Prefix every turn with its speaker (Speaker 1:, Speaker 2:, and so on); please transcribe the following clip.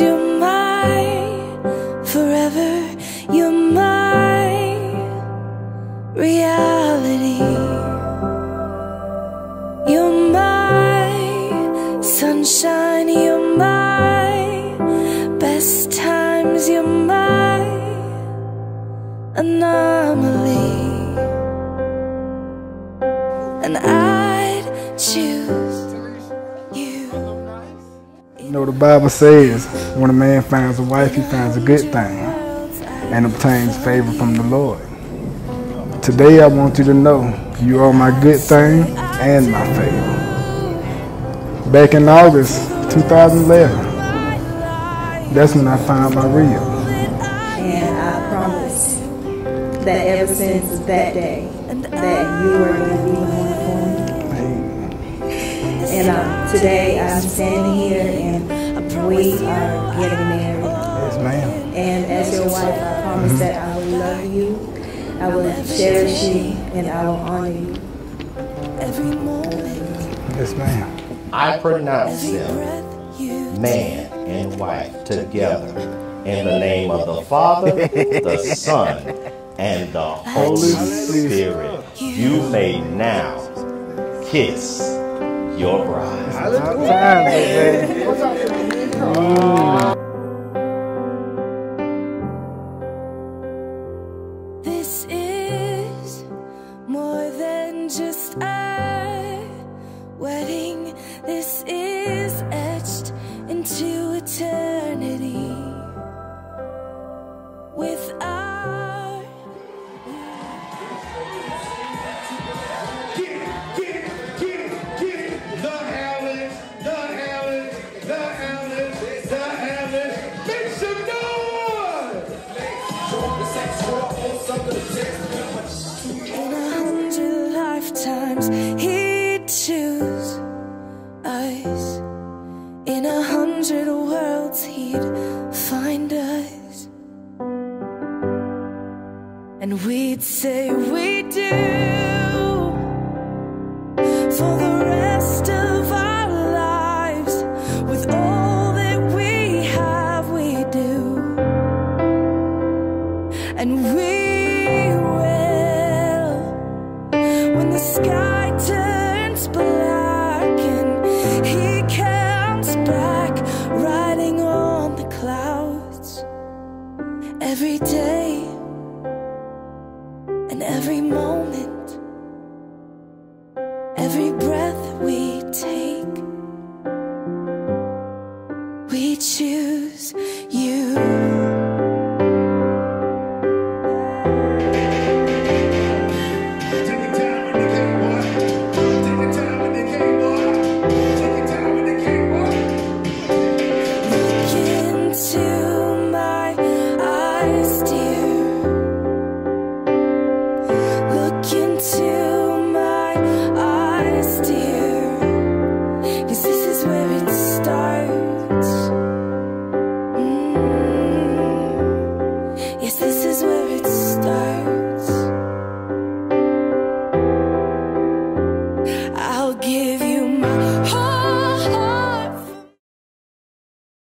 Speaker 1: Cause you're my forever, you're my reality. You're my sunshine, you're my best times, you're my anomaly. And I'd choose you
Speaker 2: know, the Bible says when a man finds a wife, he finds a good thing and obtains favor from the Lord. Today, I want you to know you are my good thing and my favor. Back in August 2011, that's when I found my real.
Speaker 3: And I promise that ever since that day, that you were going to be the one for me. And um, today I'm standing here and that I will love you, I will cherish you, and I will honor you.
Speaker 1: Every moment,
Speaker 2: Yes, ma'am.
Speaker 4: I pronounce them man and wife together in the name of the Father, the Son, and the Holy Spirit. You may now kiss your bride.
Speaker 1: Wedding. This is etched into eternity. With And we'd say we do for the rest of our lives. With all that we have, we do. And we will when the sky turns black and he comes back riding on the clouds every day and every moment every breath we take we choose you